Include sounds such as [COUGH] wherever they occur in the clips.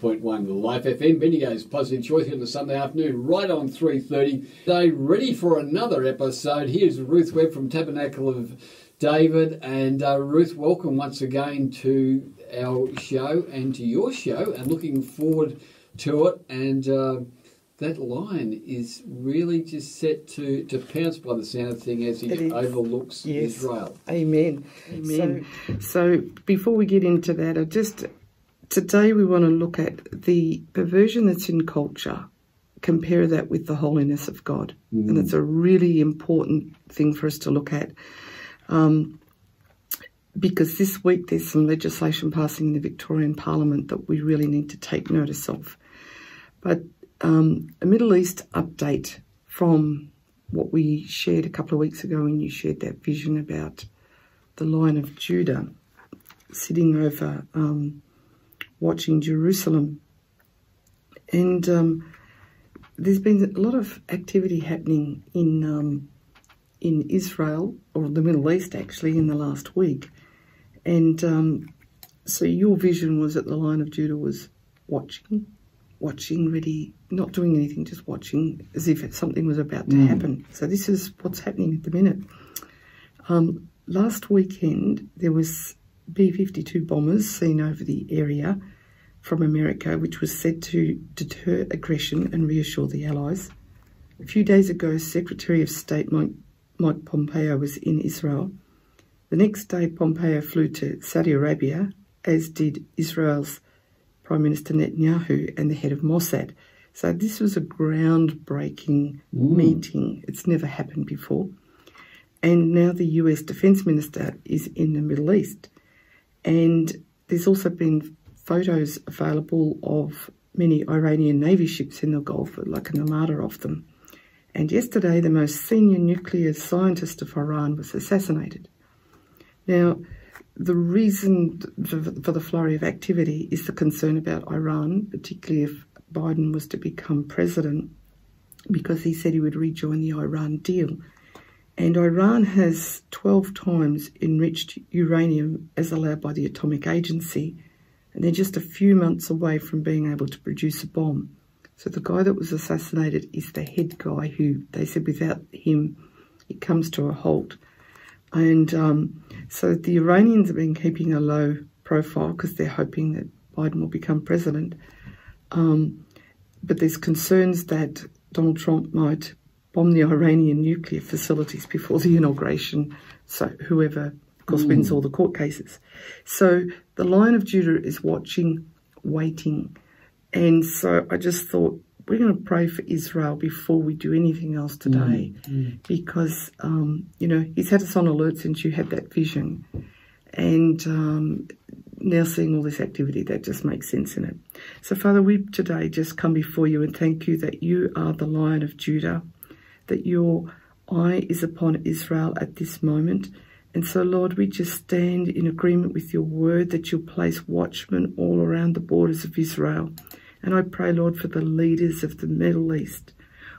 to 105.1 Life FM. Bendigo's Positive Choice here on the Sunday afternoon, right on 3.30. Today, ready for another episode. Here's Ruth Webb from Tabernacle of David. And uh, Ruth, welcome once again to our show and to your show, and looking forward to it. And uh, that line is really just set to, to pounce by the sound of thing as he overlooks yes. Israel. Amen. Amen. So, so before we get into that, I just today we want to look at the perversion that's in culture. Compare that with the holiness of God, mm. and it's a really important thing for us to look at. Um, because this week there's some legislation passing in the Victorian Parliament that we really need to take notice of. But um, a Middle East update from what we shared a couple of weeks ago when you shared that vision about the Lion of Judah sitting over um, watching Jerusalem. And um, there's been a lot of activity happening in um, in Israel, or the Middle East actually, in the last week. And um, so your vision was that the Lion of Judah was watching watching, really not doing anything, just watching as if something was about to mm. happen. So this is what's happening at the minute. Um, last weekend, there was B-52 bombers seen over the area from America, which was said to deter aggression and reassure the Allies. A few days ago, Secretary of State Mike, Mike Pompeo was in Israel. The next day, Pompeo flew to Saudi Arabia, as did Israel's Prime Minister Netanyahu and the head of Mossad. So this was a groundbreaking meeting. It's never happened before. And now the US Defence Minister is in the Middle East. And there's also been photos available of many Iranian Navy ships in the Gulf, like an armada of them. And yesterday, the most senior nuclear scientist of Iran was assassinated. Now, the reason for the flurry of activity is the concern about Iran, particularly if Biden was to become president, because he said he would rejoin the Iran deal. And Iran has 12 times enriched uranium as allowed by the Atomic Agency, and they're just a few months away from being able to produce a bomb. So the guy that was assassinated is the head guy who they said without him it comes to a halt. And um, so the Iranians have been keeping a low profile because they're hoping that Biden will become president. Um, but there's concerns that Donald Trump might bomb the Iranian nuclear facilities before the inauguration. So whoever, of course, mm. wins all the court cases. So the Lion of Judah is watching, waiting. And so I just thought we're going to pray for Israel before we do anything else today mm, mm. because, um, you know, he's had us on alert since you had that vision. And um, now seeing all this activity, that just makes sense in it. So, Father, we today just come before you and thank you that you are the Lion of Judah, that your eye is upon Israel at this moment. And so, Lord, we just stand in agreement with your word that you'll place watchmen all around the borders of Israel and I pray, Lord, for the leaders of the Middle East,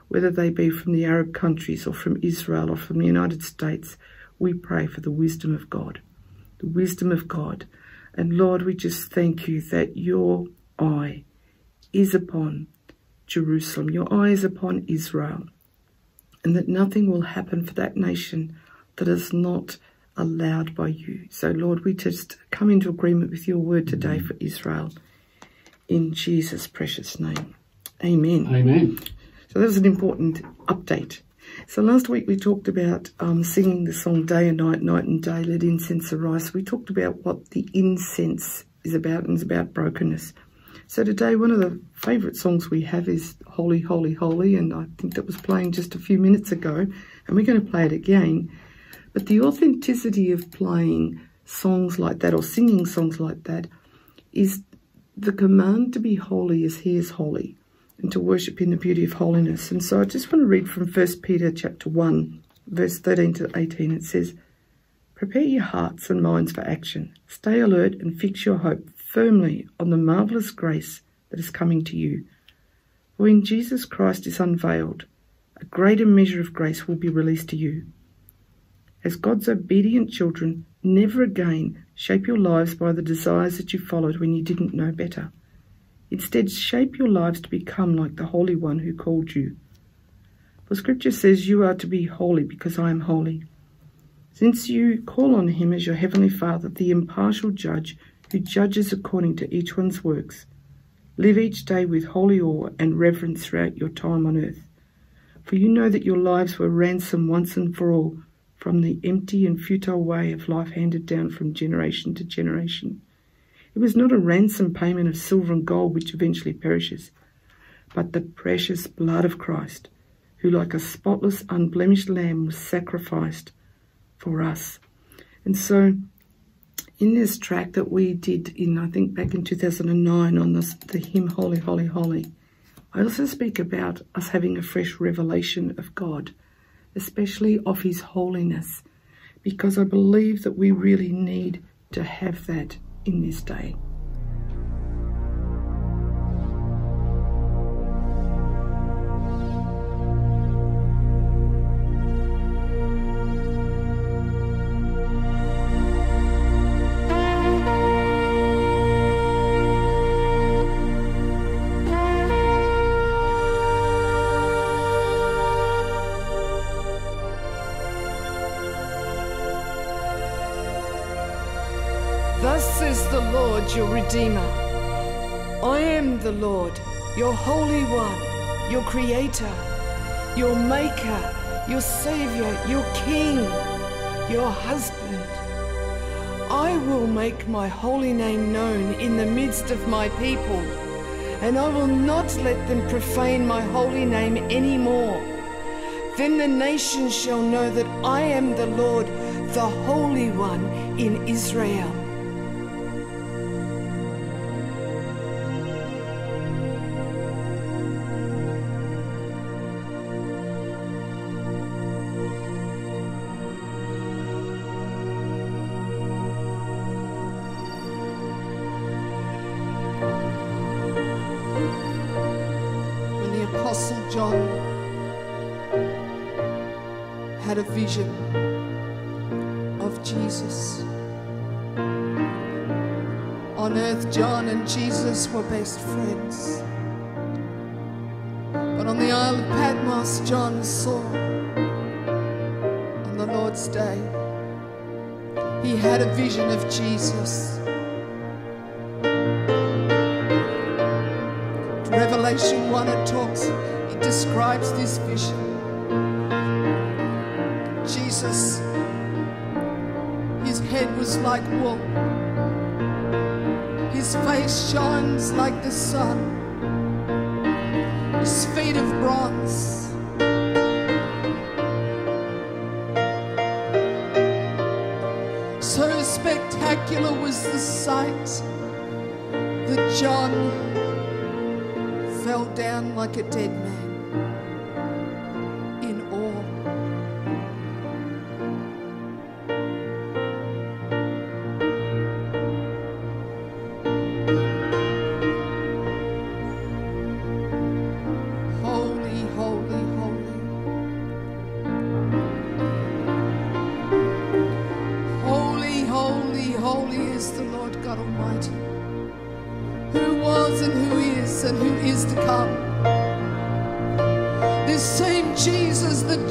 whether they be from the Arab countries or from Israel or from the United States, we pray for the wisdom of God, the wisdom of God. And Lord, we just thank you that your eye is upon Jerusalem, your eye is upon Israel, and that nothing will happen for that nation that is not allowed by you. So, Lord, we just come into agreement with your word today for Israel in Jesus' precious name. Amen. Amen. So that was an important update. So last week we talked about um, singing the song Day and Night, Night and Day, Let Incense Arise. We talked about what the incense is about and it's about brokenness. So today one of the favourite songs we have is Holy, Holy, Holy and I think that was playing just a few minutes ago and we're going to play it again. But the authenticity of playing songs like that or singing songs like that is the command to be holy as he is holy and to worship in the beauty of holiness. And so I just want to read from 1 Peter chapter 1, verse 13 to 18. It says, Prepare your hearts and minds for action. Stay alert and fix your hope firmly on the marvellous grace that is coming to you. For when Jesus Christ is unveiled, a greater measure of grace will be released to you. As God's obedient children, never again shape your lives by the desires that you followed when you didn't know better. Instead, shape your lives to become like the Holy One who called you. For Scripture says, You are to be holy because I am holy. Since you call on Him as your Heavenly Father, the impartial judge who judges according to each one's works, live each day with holy awe and reverence throughout your time on earth. For you know that your lives were ransomed once and for all from the empty and futile way of life handed down from generation to generation. It was not a ransom payment of silver and gold which eventually perishes, but the precious blood of Christ, who like a spotless, unblemished lamb was sacrificed for us. And so in this track that we did in, I think back in 2009 on this, the hymn Holy, Holy, Holy, I also speak about us having a fresh revelation of God, especially of His holiness, because I believe that we really need to have that in this day. Holy One, your Creator, your Maker, your Saviour, your King, your Husband. I will make my holy name known in the midst of my people, and I will not let them profane my holy name any more. Then the nations shall know that I am the Lord, the Holy One in Israel. Vision of Jesus. On earth, John and Jesus were best friends. But on the Isle of Patmos, John saw on the Lord's day, he had a vision of Jesus. Revelation 1, it talks, it describes this vision. Jesus. His head was like wool. His face shines like the sun. His feet of bronze. So spectacular was the sight that John marketed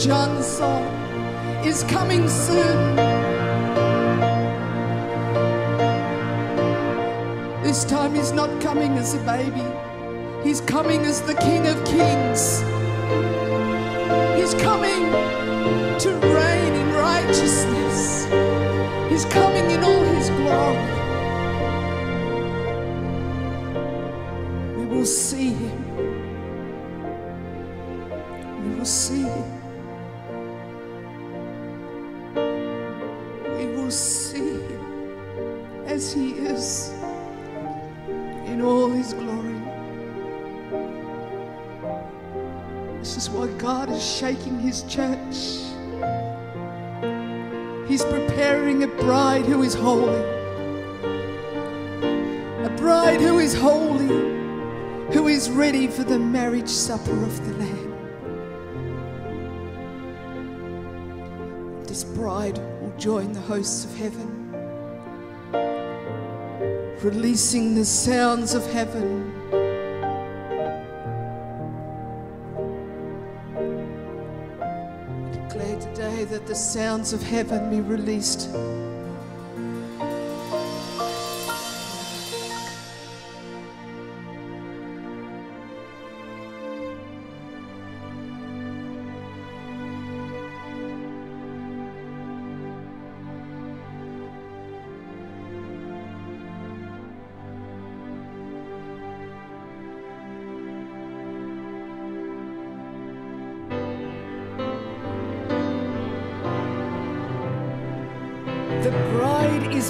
down time he's not coming as a baby. He's coming as the King of Kings. He's coming to reign in righteousness. He's coming in all his glory. See. We will see him as he is in all his glory. This is why God is shaking his church. He's preparing a bride who is holy. A bride who is holy, who is ready for the marriage supper of the Lamb. his bride will join the hosts of heaven. Releasing the sounds of heaven. I declare today that the sounds of heaven be released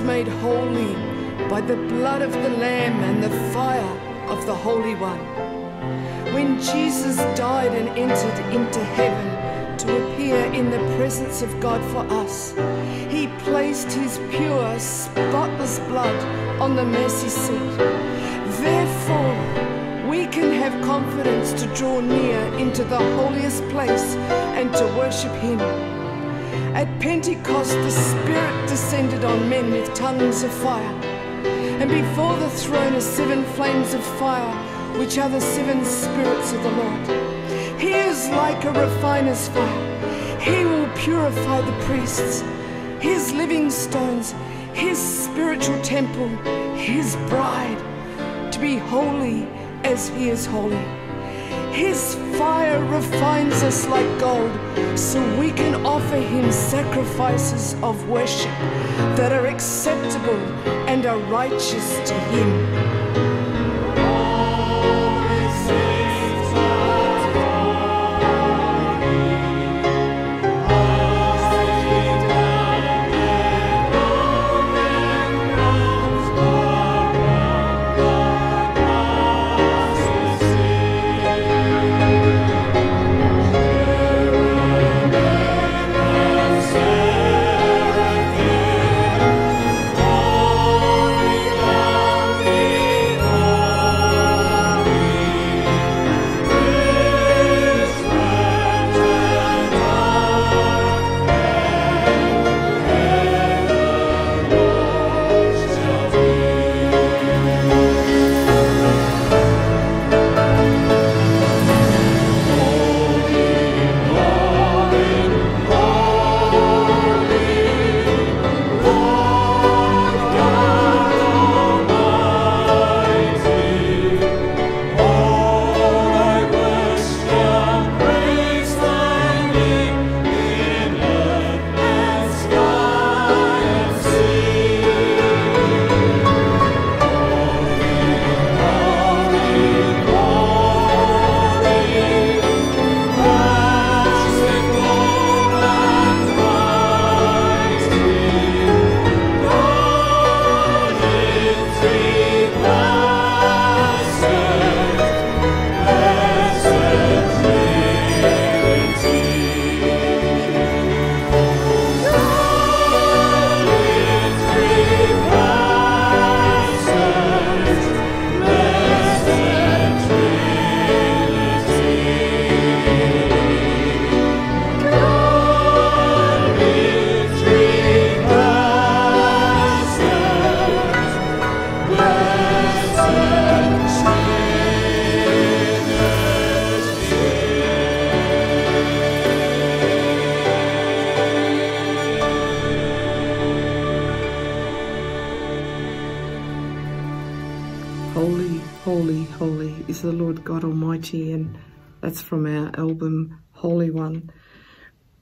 made holy by the blood of the Lamb and the fire of the Holy One. When Jesus died and entered into heaven to appear in the presence of God for us, he placed his pure, spotless blood on the mercy seat. Therefore, we can have confidence to draw near into the holiest place and to worship him. At Pentecost, the Spirit descended on men with tongues of fire. And before the throne are seven flames of fire, which are the seven spirits of the Lord. He is like a refiner's fire. He will purify the priests, his living stones, his spiritual temple, his bride, to be holy as he is holy. His fire refines us like gold, so we can offer Him sacrifices of worship that are acceptable and are righteous to Him.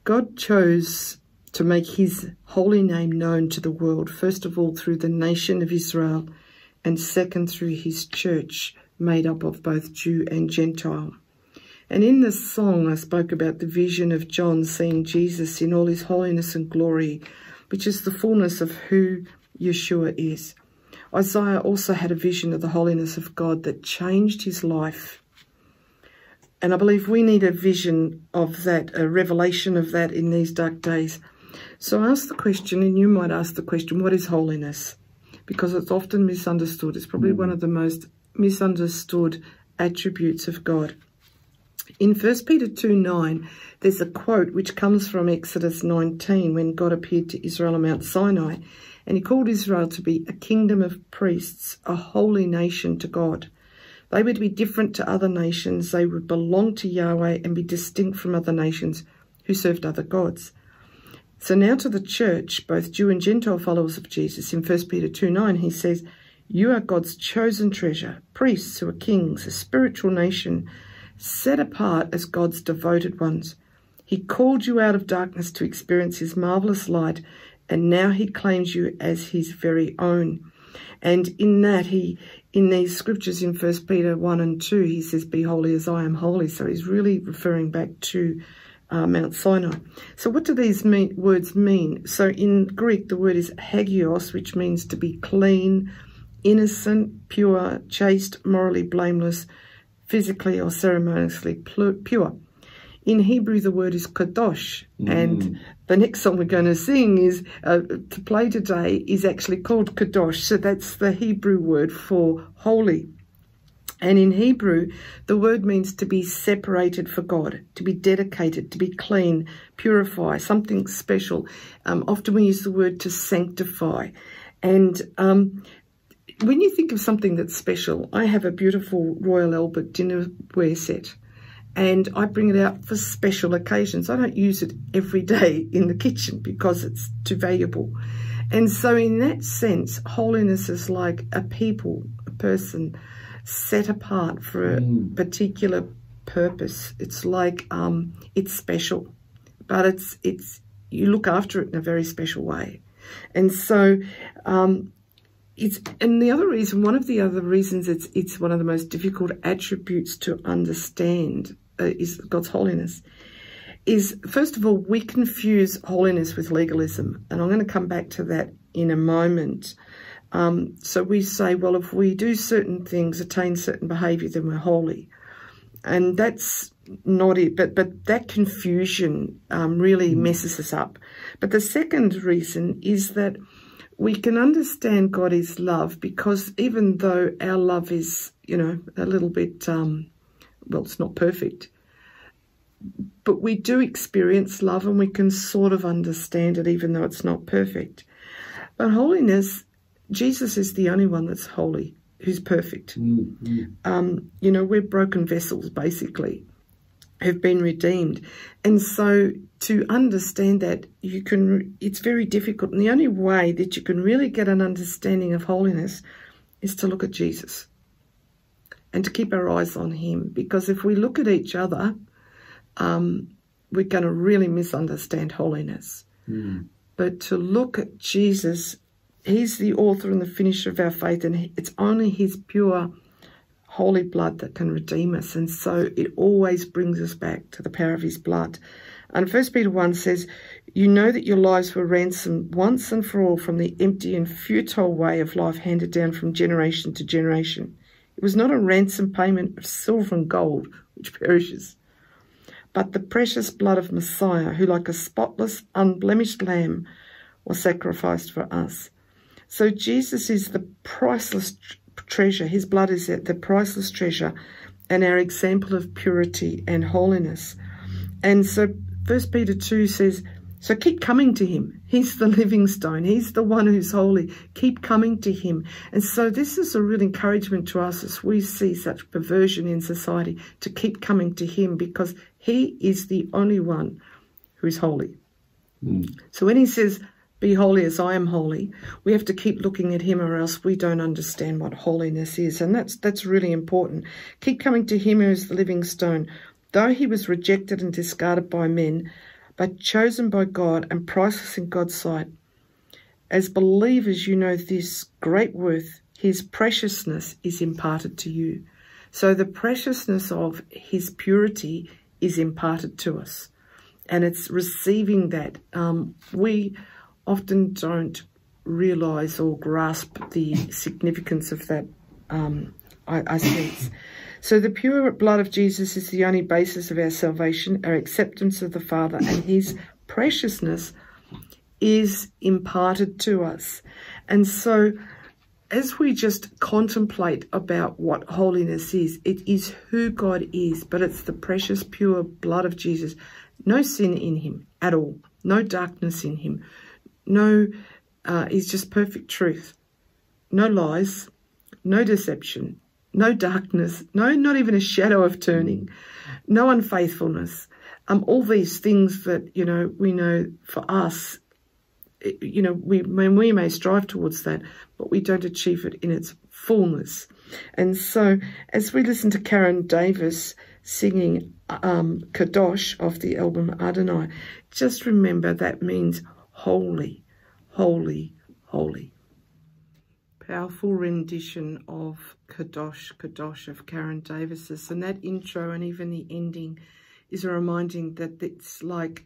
God chose to make his holy name known to the world, first of all through the nation of Israel, and second through his church, made up of both Jew and Gentile. And in this song, I spoke about the vision of John seeing Jesus in all his holiness and glory, which is the fullness of who Yeshua is. Isaiah also had a vision of the holiness of God that changed his life. And I believe we need a vision of that, a revelation of that in these dark days. So ask the question, and you might ask the question, what is holiness? Because it's often misunderstood. It's probably one of the most misunderstood attributes of God. In 1 Peter 2 9, there's a quote which comes from Exodus 19 when God appeared to Israel on Mount Sinai and he called Israel to be a kingdom of priests, a holy nation to God. They were to be different to other nations. They would belong to Yahweh and be distinct from other nations. who served other gods. So now to the church, both Jew and Gentile followers of Jesus, in 1 Peter 2 9, he says, You are God's chosen treasure, priests who are kings, a spiritual nation, set apart as God's devoted ones. He called you out of darkness to experience his marvelous light, and now he claims you as his very own. And in that, he, in these scriptures in 1 Peter 1 and 2, he says, Be holy as I am holy. So he's really referring back to uh, Mount Sinai. So what do these mean, words mean? So in Greek, the word is hagios, which means to be clean, innocent, pure, chaste, morally blameless, physically or ceremoniously pure. In Hebrew, the word is kadosh, mm. and the next song we're going to sing is uh, to play today is actually called kadosh. So that's the Hebrew word for holy. And in Hebrew, the word means to be separated for God, to be dedicated, to be clean, purify, something special. Um, often we use the word to sanctify. And um, when you think of something that's special, I have a beautiful Royal Albert dinnerware set. And I bring it out for special occasions. I don't use it every day in the kitchen because it's too valuable. And so in that sense, holiness is like a people, a person, set apart for a mm. particular purpose. It's like um, it's special, but it's it's you look after it in a very special way, and so um, it's and the other reason, one of the other reasons, it's it's one of the most difficult attributes to understand uh, is God's holiness. Is first of all we confuse holiness with legalism, and I'm going to come back to that in a moment. Um, so we say, well, if we do certain things, attain certain behaviour, then we're holy. And that's not it, but, but that confusion um, really mm. messes us up. But the second reason is that we can understand God is love because even though our love is, you know, a little bit, um, well, it's not perfect, but we do experience love and we can sort of understand it even though it's not perfect. But holiness Jesus is the only one that's holy, who's perfect. Mm -hmm. um, you know, we're broken vessels, basically, have been redeemed. And so to understand that, you can, it's very difficult. And the only way that you can really get an understanding of holiness is to look at Jesus and to keep our eyes on him. Because if we look at each other, um, we're going to really misunderstand holiness. Mm. But to look at Jesus He's the author and the finisher of our faith, and it's only his pure, holy blood that can redeem us. And so it always brings us back to the power of his blood. And First Peter 1 says, You know that your lives were ransomed once and for all from the empty and futile way of life handed down from generation to generation. It was not a ransom payment of silver and gold, which perishes, but the precious blood of Messiah, who like a spotless, unblemished lamb was sacrificed for us. So Jesus is the priceless treasure. His blood is the priceless treasure and our example of purity and holiness. And so First Peter 2 says, so keep coming to him. He's the living stone. He's the one who's holy. Keep coming to him. And so this is a real encouragement to us as we see such perversion in society to keep coming to him because he is the only one who is holy. Mm. So when he says, be holy as I am holy. We have to keep looking at him or else we don't understand what holiness is. And that's that's really important. Keep coming to him who is the living stone. Though he was rejected and discarded by men, but chosen by God and priceless in God's sight. As believers, you know this great worth, his preciousness is imparted to you. So the preciousness of his purity is imparted to us. And it's receiving that. Um, we often don't realise or grasp the significance of that, um, I, I sense. So the pure blood of Jesus is the only basis of our salvation, our acceptance of the Father, and his preciousness is imparted to us. And so as we just contemplate about what holiness is, it is who God is, but it's the precious, pure blood of Jesus. No sin in him at all, no darkness in him, no, uh, is just perfect truth. No lies, no deception, no darkness, no, not even a shadow of turning, no unfaithfulness. Um, all these things that, you know, we know for us, you know, we, we may strive towards that, but we don't achieve it in its fullness. And so as we listen to Karen Davis singing um, Kadosh of the album Adonai, just remember that means holy, holy, holy. Powerful rendition of Kadosh, Kadosh of Karen Davis's. And that intro and even the ending is a reminding that it's like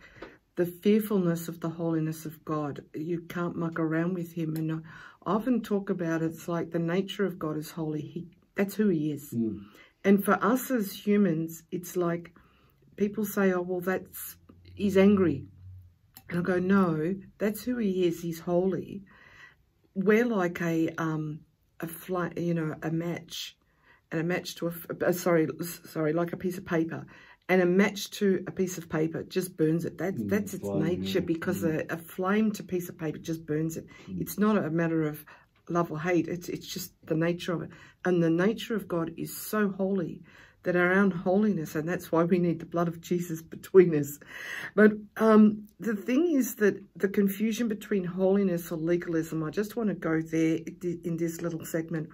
the fearfulness of the holiness of God. You can't muck around with him. And I often talk about it's like the nature of God is holy. He, that's who he is. Mm. And for us as humans, it's like people say, oh, well, that's, he's angry. And I go, no, that's who he is. He's holy. We're like a, um, a fly, you know, a match and a match to a, uh, sorry, sorry, like a piece of paper and a match to a piece of paper just burns it. That's mm, that's its flame, nature because mm. a, a, flame to piece of paper just burns it. Mm. It's not a matter of love or hate. It's it's just the nature of it. And the nature of God is so holy that our unholiness, and that's why we need the blood of Jesus between us. But um, the thing is that the confusion between holiness or legalism, I just want to go there in this little segment,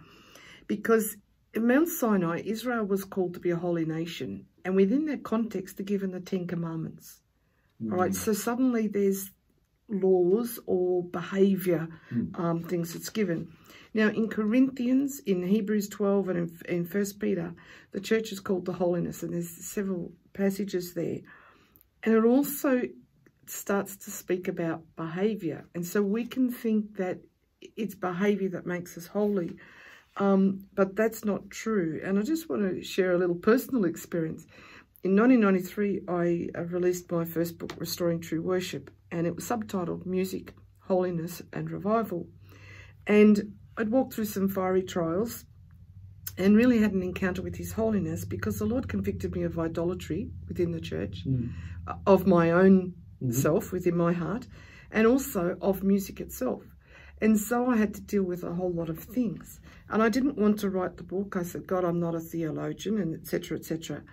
because in Mount Sinai, Israel was called to be a holy nation. And within that context, they're given the Ten Commandments. Mm. All right, so suddenly there's laws or behaviour mm. um, things that's given. Now, in Corinthians, in Hebrews 12 and in, in 1 Peter, the church is called the holiness, and there's several passages there. And it also starts to speak about behaviour. And so we can think that it's behaviour that makes us holy. Um, but that's not true. And I just want to share a little personal experience. In 1993, I uh, released my first book, Restoring True Worship, and it was subtitled Music, Holiness and Revival. And I'd walked through some fiery trials and really had an encounter with His Holiness because the Lord convicted me of idolatry within the church, mm. of my own mm -hmm. self within my heart, and also of music itself. And so I had to deal with a whole lot of things. And I didn't want to write the book. I said, God, I'm not a theologian, and etc., etc.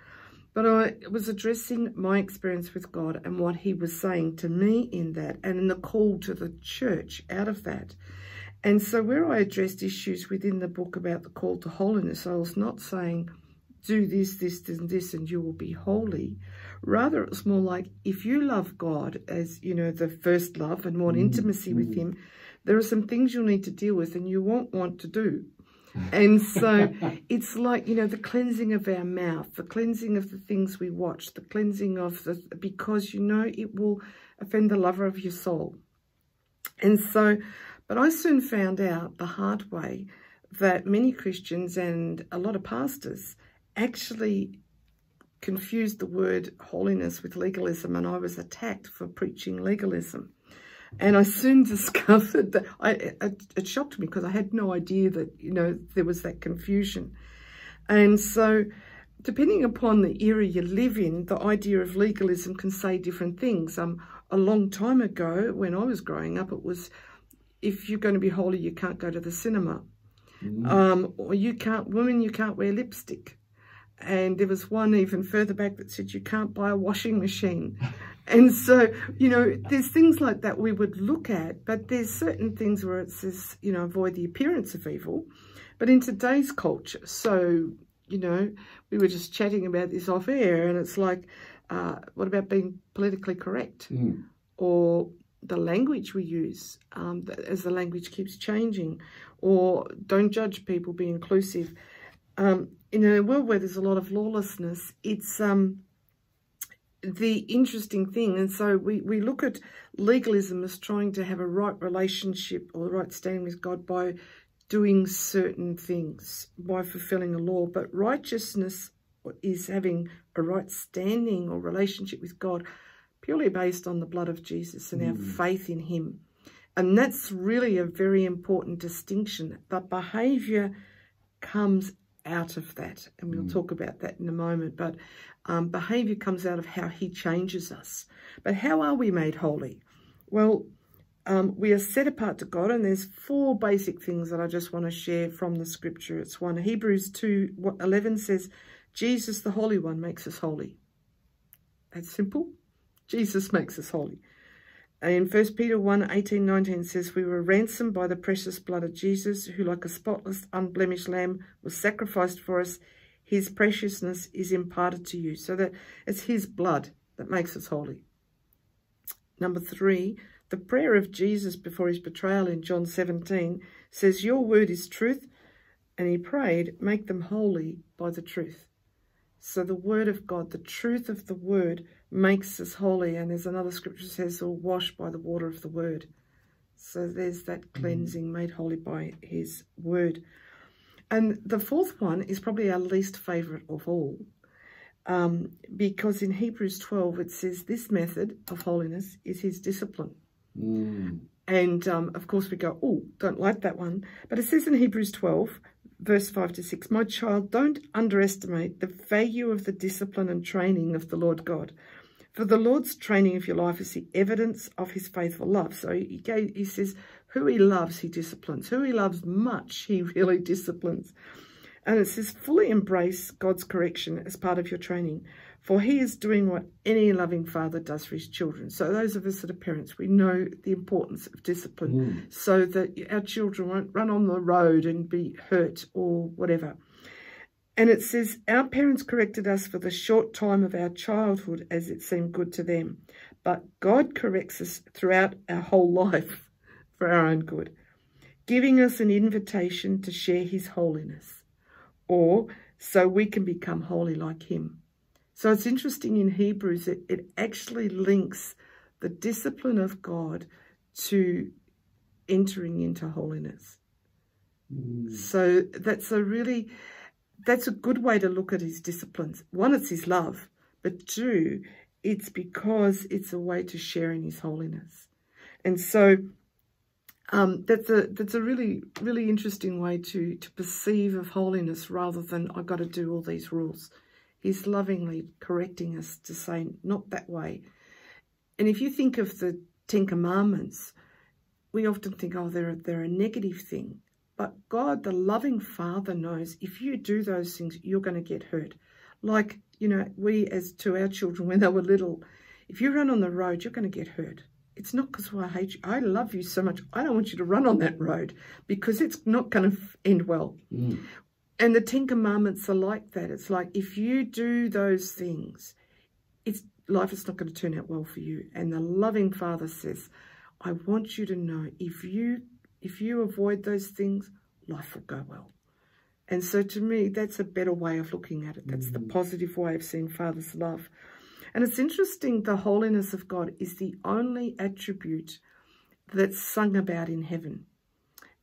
But I was addressing my experience with God and what he was saying to me in that and in the call to the church out of that. And so where I addressed issues within the book about the call to holiness, I was not saying, do this, this, and this, and you will be holy. Rather, it was more like, if you love God as, you know, the first love and want mm -hmm. intimacy with mm-hmm. him, there are some things you'll need to deal with and you won't want to do. And so it's like, you know, the cleansing of our mouth, the cleansing of the things we watch, the cleansing of the, because you know it will offend the lover of your soul. And so, but I soon found out the hard way that many Christians and a lot of pastors actually confused the word holiness with legalism and I was attacked for preaching legalism. And I soon [LAUGHS] discovered that I, it, it shocked me because I had no idea that, you know, there was that confusion. And so depending upon the era you live in, the idea of legalism can say different things. Um, a long time ago, when I was growing up, it was if you're going to be holy, you can't go to the cinema. Mm. Um, or you can't, women, you can't wear lipstick. And there was one even further back that said you can't buy a washing machine. [LAUGHS] And so, you know, there's things like that we would look at, but there's certain things where it says, you know, avoid the appearance of evil. But in today's culture, so, you know, we were just chatting about this off air and it's like, uh, what about being politically correct? Mm. Or the language we use um, as the language keeps changing or don't judge people, be inclusive. Um, in a world where there's a lot of lawlessness, it's um, the interesting thing. And so we, we look at legalism as trying to have a right relationship or the right standing with God by doing certain things, by fulfilling a law. But righteousness is having a right standing or relationship with God purely based on the blood of Jesus and mm. our faith in him. And that's really a very important distinction. The behaviour comes out of that. And we'll mm. talk about that in a moment. But um, behaviour comes out of how he changes us. But how are we made holy? Well, um, we are set apart to God, and there's four basic things that I just want to share from the scripture. It's one, Hebrews 2, 11 says, Jesus, the Holy One, makes us holy. That's simple. Jesus makes us holy. In 1 Peter 1, 18, 19 says, We were ransomed by the precious blood of Jesus, who like a spotless, unblemished lamb was sacrificed for us. His preciousness is imparted to you. So that it's his blood that makes us holy. Number three, the prayer of Jesus before his betrayal in John 17 says, Your word is truth. And he prayed, Make them holy by the truth. So the word of God, the truth of the word makes us holy. And there's another scripture that says, or washed by the water of the word. So there's that mm. cleansing made holy by his word. And the fourth one is probably our least favourite of all. Um, because in Hebrews 12 it says this method of holiness is his discipline. Mm. And um, of course we go, oh, don't like that one. But it says in Hebrews 12, verse 5 to 6, My child, don't underestimate the value of the discipline and training of the Lord God. For the Lord's training of your life is the evidence of his faithful love. So he, gave, he says, who he loves, he disciplines. Who he loves much, he [LAUGHS] really disciplines. And it says, fully embrace God's correction as part of your training. For he is doing what any loving father does for his children. So those of us that are parents, we know the importance of discipline mm. so that our children won't run on the road and be hurt or whatever. And it says, our parents corrected us for the short time of our childhood as it seemed good to them. But God corrects us throughout our whole life [LAUGHS] for our own good, giving us an invitation to share his holiness, or so we can become holy like him. So it's interesting in Hebrews, it, it actually links the discipline of God to entering into holiness. Mm. So that's a really, that's a good way to look at his disciplines. One, it's his love, but two, it's because it's a way to share in his holiness. And so um, that's a that's a really really interesting way to to perceive of holiness rather than I've got to do all these rules. He's lovingly correcting us to say, not that way. And if you think of the Ten Commandments, we often think, oh, they're, they're a negative thing. But God, the loving Father, knows if you do those things, you're going to get hurt. Like, you know, we as to our children [LAUGHS] when they were little, if you run on the road, you're going to get hurt. It's not because I hate you. I love you so much. I don't want you to run on that road because it's not going to end well. Mm. And the Ten Commandments are like that. It's like if you do those things, it's life is not going to turn out well for you. And the loving Father says, I want you to know if you if you avoid those things, life will go well. And so to me, that's a better way of looking at it. That's mm. the positive way of seeing Father's love. And it's interesting, the holiness of God is the only attribute that's sung about in heaven.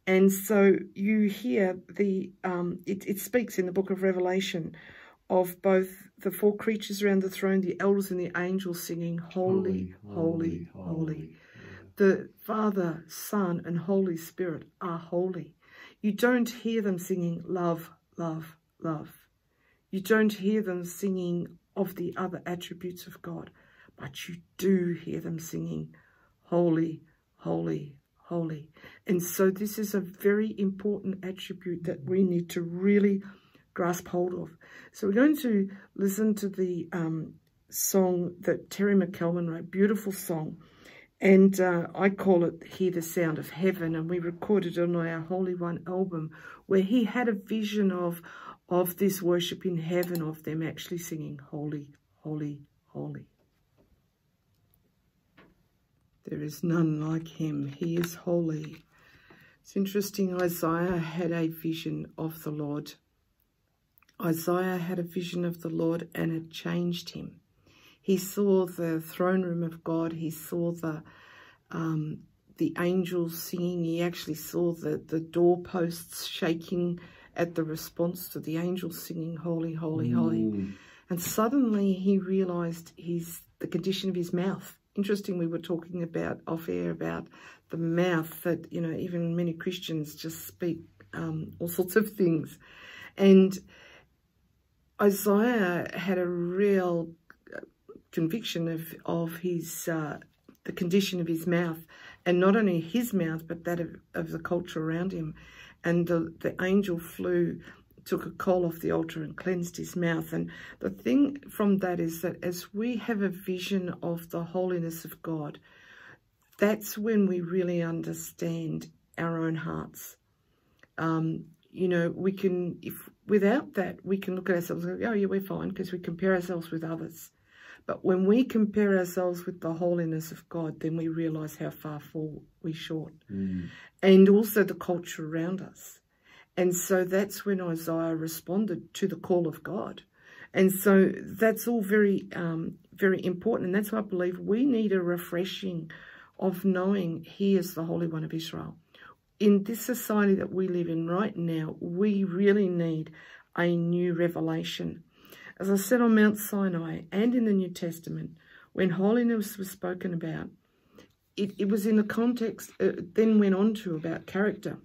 And so you hear the, um, it, it speaks in the book of Revelation of both the four creatures around the throne, the elders and the angels singing, Holy, Holy, Holy, Holy. holy. The Father, Son, and Holy Spirit are holy. You don't hear them singing love, love, love. You don't hear them singing of the other attributes of God, but you do hear them singing, Holy, Holy, holy. And so this is a very important attribute that we need to really grasp hold of. So we're going to listen to the um, song that Terry McKelvin wrote, beautiful song. And uh, I call it Hear the Sound of Heaven. And we recorded on our Holy One album where he had a vision of, of this worship in heaven, of them actually singing Holy, Holy, Holy. There is none like him. He is holy. It's interesting, Isaiah had a vision of the Lord. Isaiah had a vision of the Lord and it changed him. He saw the throne room of God. He saw the um, the angels singing. He actually saw the, the doorposts shaking at the response to the angels singing, Holy, Holy, Holy. Mm. And suddenly he realized his the condition of his mouth interesting we were talking about off air about the mouth that, you know, even many Christians just speak um, all [LAUGHS] sorts of things. And Isaiah had a real conviction of, of his, uh, the condition of his mouth, and not only his mouth, but that of, of the culture around him. And the, the angel flew took a coal off the altar and cleansed his mouth. And the thing from that is that as we have a vision of the holiness of God, that's when we really understand our own hearts. Um, you know, we can, if without that, we can look at ourselves and go, oh, yeah, we're fine because we compare ourselves with others. But when we compare ourselves with the holiness of God, then we realise how far fall we short. Mm. And also the culture around us. And so that's when Isaiah responded to the call of God. And so that's all very, um, very important. And that's why I believe we need a refreshing of knowing he is the Holy One of Israel. In this society that we live in right now, we really need a new revelation. As I said on Mount Sinai and in the New Testament, when holiness was spoken about, it, it was in the context, uh, then went on to about character.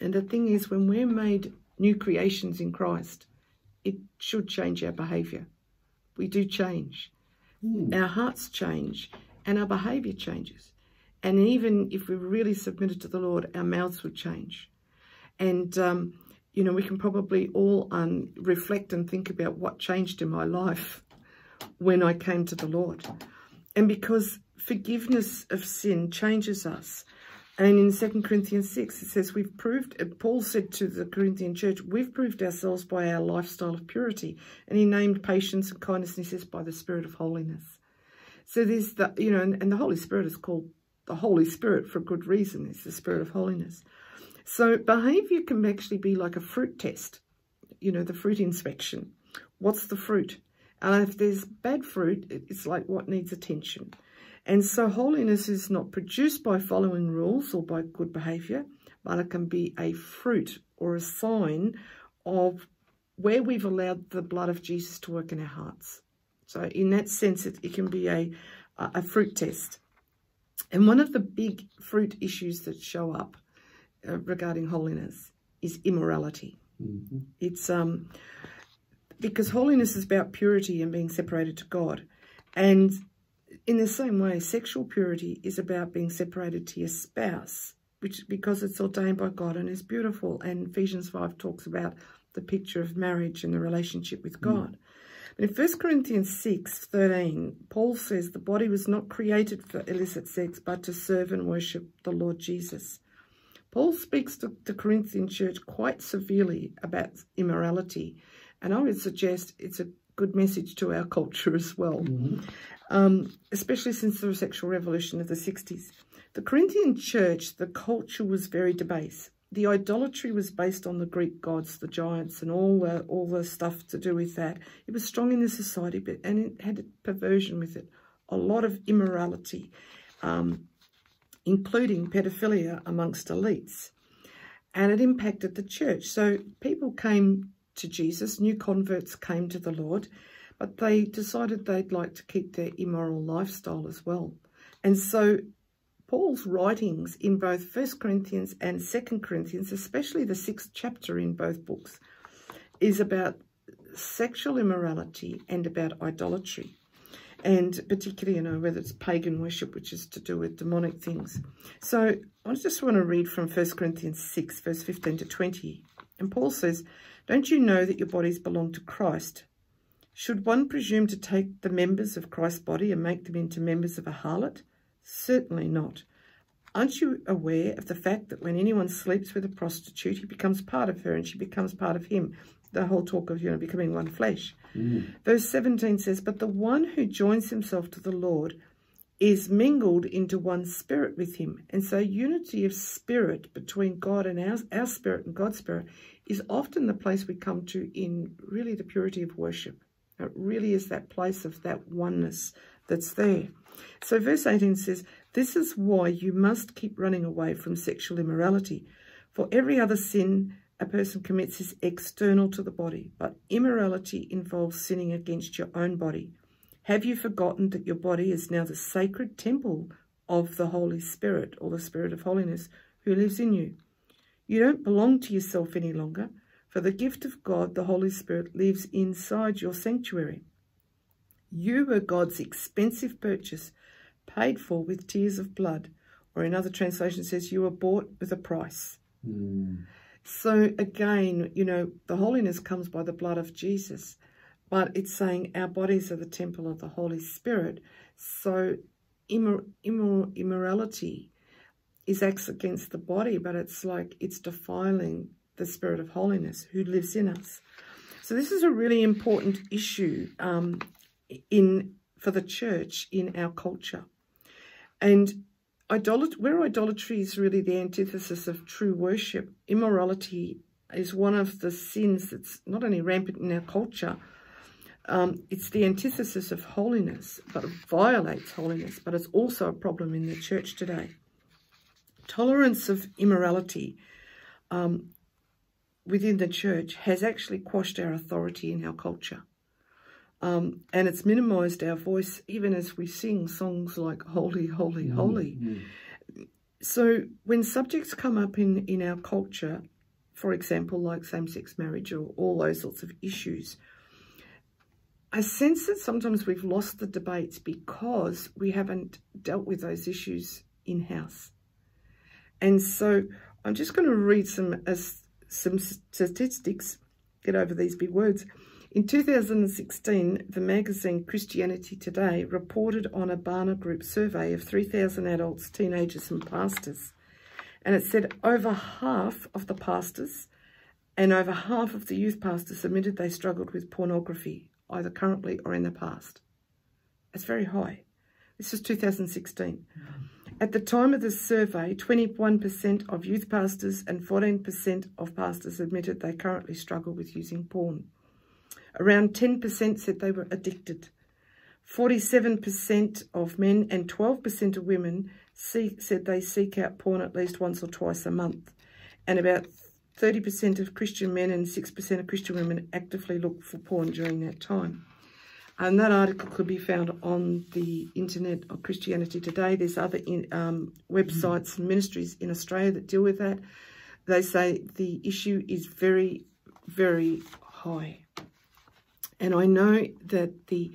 And the thing is, when we're made new creations in Christ, it should change our behaviour. We do change. Mm. Our hearts change and our behaviour changes. And even if we really submitted to the Lord, our mouths would change. And, um, you know, we can probably all um, reflect and think about what changed in my life when I came to the Lord. And because forgiveness of sin changes us, and in 2 Corinthians 6, it says, we've proved, Paul said to the Corinthian church, we've proved ourselves by our lifestyle of purity. And he named patience and kindness, and he says, by the spirit of holiness. So there's the, you know, and, and the Holy Spirit is called the Holy Spirit for good reason. It's the spirit of holiness. So behavior can actually be like a fruit test, you know, the fruit inspection. What's the fruit? And if there's bad fruit, it's like what needs attention. And so holiness is not produced by following rules or by good behaviour, but it can be a fruit or a sign of where we've allowed the blood of Jesus to work in our hearts. So in that sense, it, it can be a, a fruit test. And one of the big fruit issues that show up uh, regarding holiness is immorality. Mm -hmm. It's um, because holiness is about purity and being separated to God. And in the same way, sexual purity is about being separated to your spouse, which because it's ordained by God and is beautiful. And Ephesians 5 talks about the picture of marriage and the relationship with hmm. God. Mm. But in 1 Corinthians 6, 13, Paul says the body was not created for illicit sex, but to serve and worship the Lord Jesus. Paul speaks to the Corinthian church quite severely about immorality. And I would suggest it's a good message to our [LAUGHS] culture as well, mm -hmm. um, especially since the sexual revolution of the 60s. The Corinthian church, the culture was very debased. The idolatry was based on the Greek gods, the giants, and all the, all the stuff to do with that. It was strong in the society, but and it had a perversion with it, a lot of immorality, um, including pedophilia amongst elites. And it impacted the church. So people came to Jesus. New converts came to the Lord, but they decided they'd like to keep their immoral lifestyle as well. And so Paul's writings in both 1 Corinthians and 2 Corinthians, especially the sixth chapter in both books, is about sexual immorality and about idolatry. And particularly, you know, whether it's pagan worship, which is to do with demonic things. So I just want to read from 1 Corinthians 6, verse 15 to 20. And Paul says, Don't you know that your bodies belong to Christ? Should one presume to take the members of Christ's body and make them into members of a harlot? Certainly not. Aren't you aware of the fact that when anyone sleeps with a prostitute, he becomes part of her and she becomes part of him? The whole talk of, you know, becoming one flesh. Mm. Verse 17 says, But the one who joins himself to the Lord is mingled into one spirit with him. And so unity of spirit between God and our, our spirit and God's spirit is often the place we come to in really the purity of worship. It really is that place of that oneness that's there. So verse 18 says, This is why you must keep running away from sexual immorality. For every other sin a person commits is external to the body, but immorality involves sinning against your own body. Have you forgotten that your body is now the sacred temple of the Holy Spirit, or the Spirit of holiness, who lives in you? You don't belong to yourself any longer, for the gift of God, the Holy Spirit, lives inside your sanctuary. You were God's expensive purchase, paid for with tears of blood, or in other translations says you were bought with a price. Mm. So again, you know, the holiness comes by the blood of Jesus, but it's saying our bodies are the temple of the Holy Spirit. So immor immor immorality is acts against the body, but it's like it's defiling the spirit of holiness who lives in us. So this is a really important issue um, in for the church in our culture. And where idolatry is really the antithesis of true worship, immorality is one of the sins that's not only rampant in our culture, um, it's the antithesis of holiness, but it violates holiness, but it's also a problem in the church today. Tolerance of immorality um, within the church has actually quashed our authority in our culture. Um, and it's minimized our voice even as we sing songs like Holy, Holy, mm, Holy. Mm -hmm. So when subjects come up in, in our culture, for example, like same-sex marriage or all those sorts of issues, I sense that sometimes we've lost the debates because we haven't dealt with those issues in-house. And so I'm just going to read some, as some statistics, get over these big words. In 2016, the magazine Christianity Today reported on a Barna Group survey of 3,000 adults, teenagers and pastors. And it said over half of the pastors and over half of the youth pastors admitted they struggled with pornography, either currently or in the past. It's very high. This was 2016. Mm. At the time of the survey, 21% of youth pastors and 14% of pastors admitted they currently struggle with using porn. Around 10% said they were addicted. 47% of men and 12% of women see, said they seek out porn at least once or twice a month. And about 30% of Christian men and 6% of Christian women actively look for porn during that time. And that article could be found on the internet of Christianity Today. There's other in, um, websites and ministries in Australia that deal with that. They say the issue is very, very high. And I know that the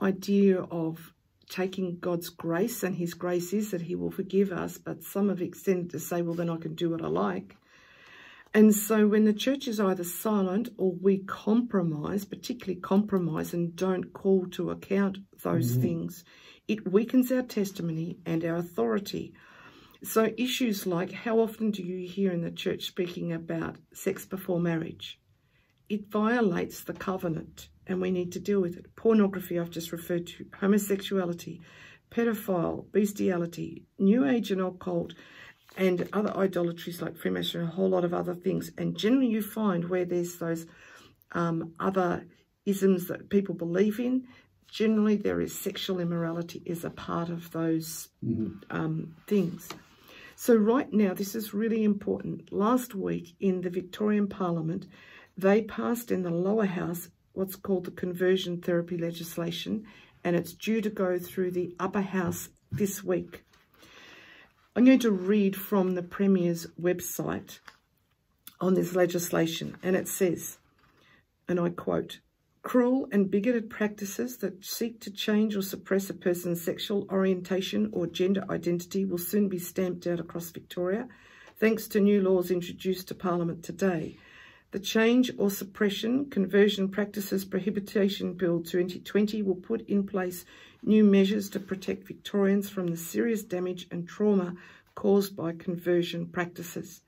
idea of taking God's grace, and his grace is that he will forgive us, but some have extended to say, well, then I can do what I like. And so when the church is either silent or we compromise, particularly compromise and don't call to account those mm -hmm. things, it weakens our testimony and our authority. So issues like how often do you hear in the church speaking about sex before marriage? It violates the covenant and we need to deal with it. Pornography, I've just referred to, homosexuality, pedophile, bestiality, New Age and occult, and other idolatries like Freemasonry, a whole lot of other things. And generally you find where there's those um, other isms that people believe in, generally there is sexual immorality is a part of those mm -hmm. um, things. So right now, this is really important. Last week in the Victorian Parliament, they passed in the lower house what's called the conversion therapy legislation, and it's due to go through the upper house this week. I'm going to read from the Premier's website on this legislation, and it says, and I quote, cruel and bigoted practices that seek to change or suppress a person's sexual orientation or gender identity will soon be stamped out across Victoria, thanks to new laws introduced to Parliament today. The Change or Suppression Conversion Practices Prohibition Bill 2020 will put in place new measures to protect Victorians from the serious damage and trauma caused by conversion practices.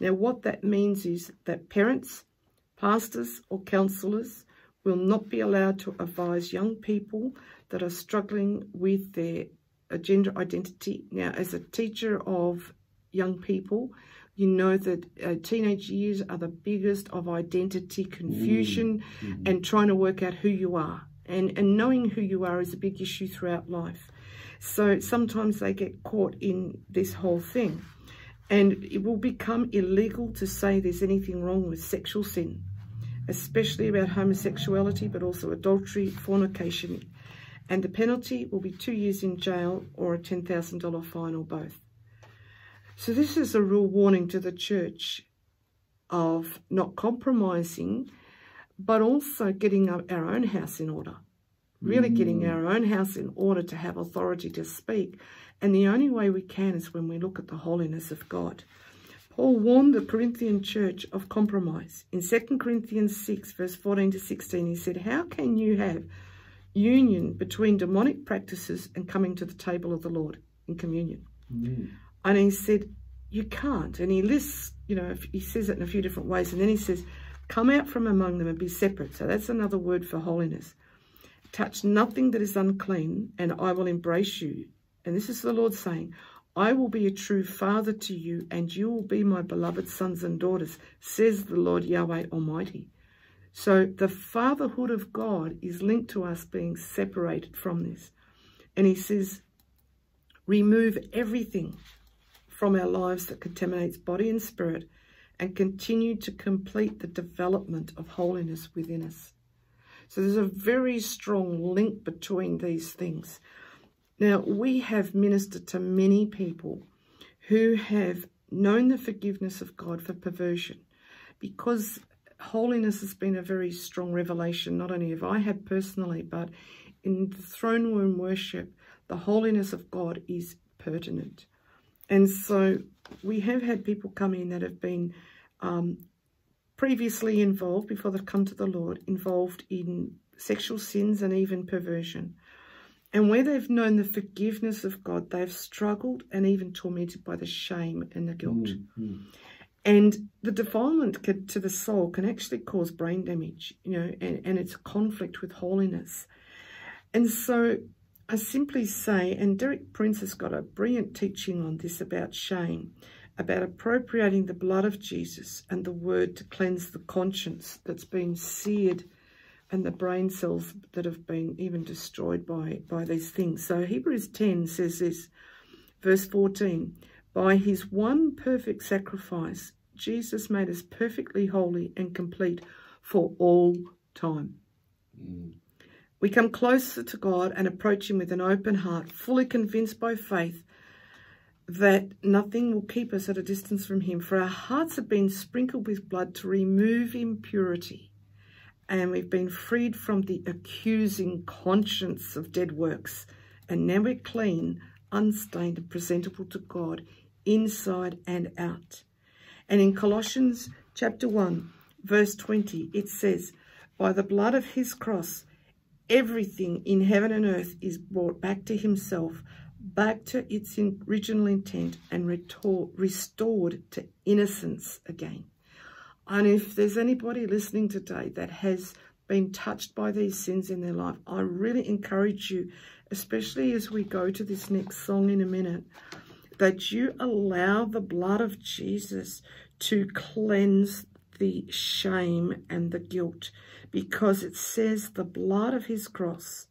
Now, what that means is that parents, pastors or counsellors will not be allowed to advise young people that are struggling with their gender identity. Now, as a teacher of young people, you know that uh, teenage years are the biggest of identity confusion mm. Mm. and trying to work out who you are. And, and knowing who you are is a big issue throughout life. So sometimes they get caught in this whole thing. And it will become illegal to say there's anything wrong with sexual sin, especially about homosexuality, but also adultery, fornication. And the penalty will be two years in jail or a $10,000 fine or both. So this is a real warning to the church of not compromising, but also getting our own house in order. Really mm. getting our own house in order to have authority to speak. And the only way we can is when we look at the holiness of God. Paul warned the Corinthian church of compromise. In 2 Corinthians 6, verse 14 to 16, he said, How can you have union between demonic practices and coming to the table of the Lord in communion? Mm. And he said, You can't. And he lists, you know, he says it in a few different ways. And then he says, Come out from among them and be separate. So that's another word for holiness. Touch nothing that is unclean, and I will embrace you. And this is the Lord saying, I will be a true father to you, and you will be my beloved sons and daughters, says the Lord Yahweh Almighty. So the fatherhood of God is linked to us being separated from this. And he says, remove everything from our lives that contaminates body and spirit and continue to complete the development of holiness within us. So there's a very strong link between these things. Now, we have ministered to many people who have known the forgiveness of God for perversion because holiness has been a very strong revelation, not only have I had personally, but in the throne room worship, the holiness of God is pertinent. And so we have had people come in that have been um, previously involved, before they've come to the Lord, involved in sexual sins and even perversion. And where they've known the forgiveness of God, they've struggled and even tormented by the shame and the guilt. Mm -hmm. And the defilement to the soul can actually cause brain damage, you know, and, and it's conflict with holiness. And so I simply say, and Derek Prince has got a brilliant teaching on this about shame, about appropriating the blood of Jesus and the word to cleanse the conscience that's been seared and the brain cells that have been even destroyed by, by these things. So Hebrews 10 says this, verse 14, By his one perfect sacrifice, Jesus made us perfectly holy and complete for all time. Mm. We come closer to God and approach him with an open heart, fully convinced by faith that nothing will keep us at a distance from him, for our hearts have been sprinkled with blood to remove impurity and we've been freed from the accusing conscience of dead works. And now we're clean, unstained, and presentable to God inside and out. And in Colossians chapter 1, verse 20, it says, By the blood of his cross, everything in heaven and earth is brought back to himself, back to its original intent, and restored to innocence again. And if there's anybody listening today that has been touched by these sins in their life, I really encourage you, especially as we go to this next song in a minute, that you allow the blood of Jesus to cleanse the shame and the guilt because it says the blood of his cross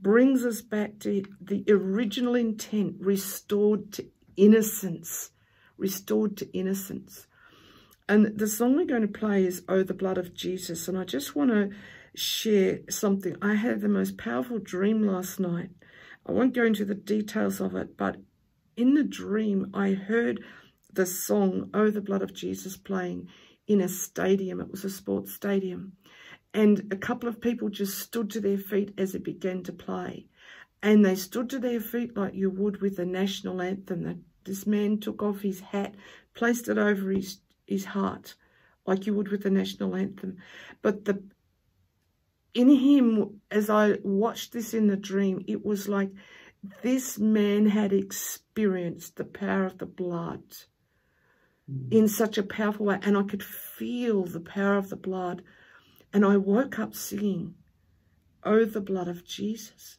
brings us back to the original intent, restored to innocence, restored to innocence. And the song we're going to play is Oh, the Blood of Jesus. And I just want to share something. I had the most powerful dream last night. I won't go into the details of it, but in the dream, I heard the song Oh, the Blood of Jesus playing in a stadium. It was a sports stadium. And a couple of people just stood to their feet as it began to play. And they stood to their feet like you would with the national anthem. This man took off his hat, placed it over his his heart, like you would with the national anthem. But the in him, as I watched this in the dream, it was like this man had experienced the power of the blood mm. in such a powerful way. And I could feel the power of the blood. And I woke up singing, Oh, the blood of Jesus.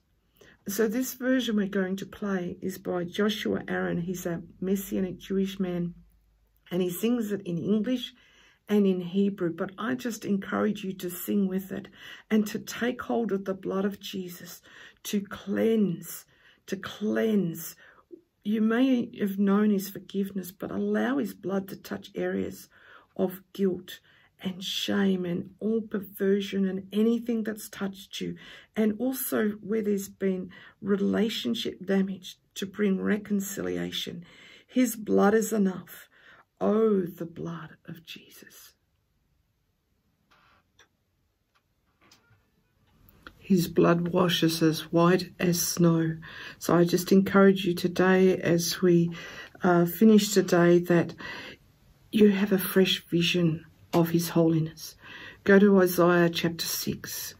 So this version we're going to play is by Joshua Aaron. He's a Messianic Jewish man and he sings it in English and in Hebrew, but I just encourage you to sing with it and to take hold of the blood of Jesus to cleanse, to cleanse. You may have known his forgiveness, but allow his blood to touch areas of guilt and shame and all perversion and anything that's touched you. And also where there's been relationship damage to bring reconciliation. His blood is enough. Oh, the blood of Jesus. His blood washes as white as snow. So I just encourage you today as we uh, finish today that you have a fresh vision of His holiness. Go to Isaiah chapter 6.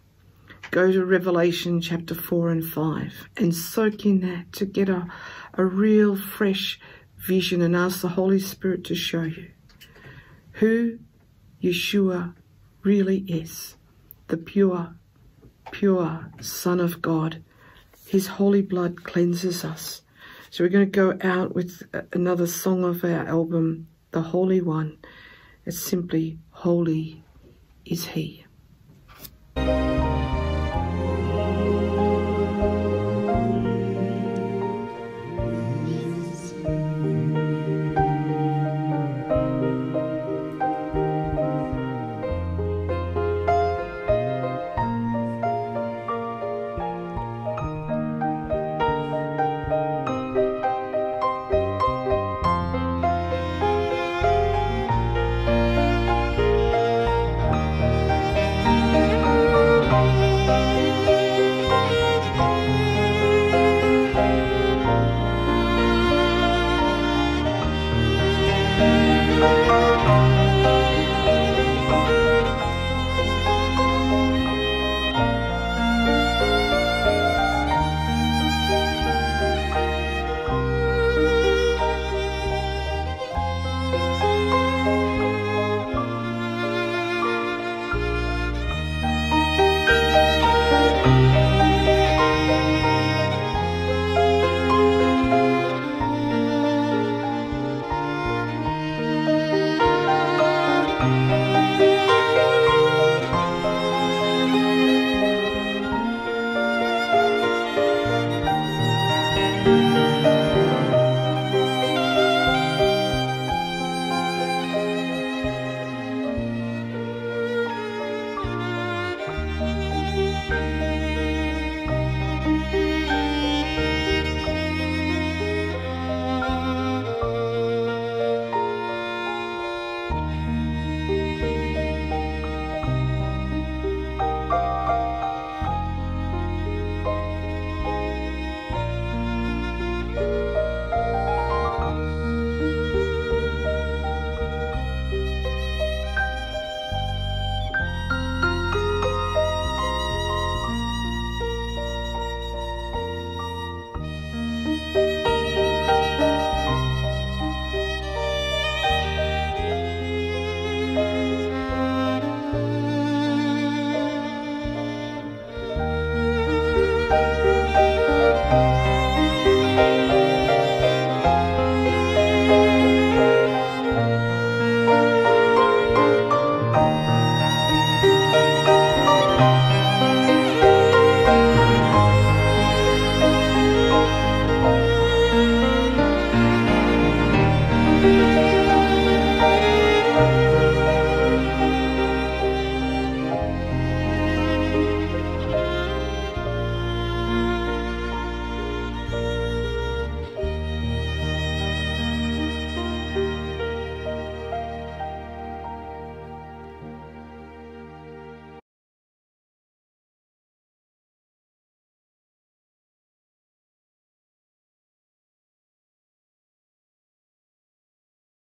Go to Revelation chapter 4 and 5 and soak in that to get a, a real fresh vision and ask the Holy Spirit to show you who Yeshua really is the pure, pure Son of God. His holy blood cleanses us. So we're going to go out with another song of our album, The Holy One. It's simply, Holy is He.